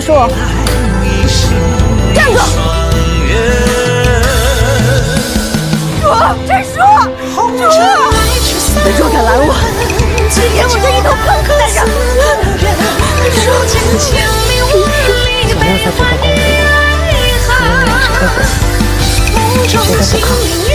师叔，站住！叔，站叔，站！你若敢拦我，今天我就一头碰在这儿！想要在这块空地，我们只。不靠谱。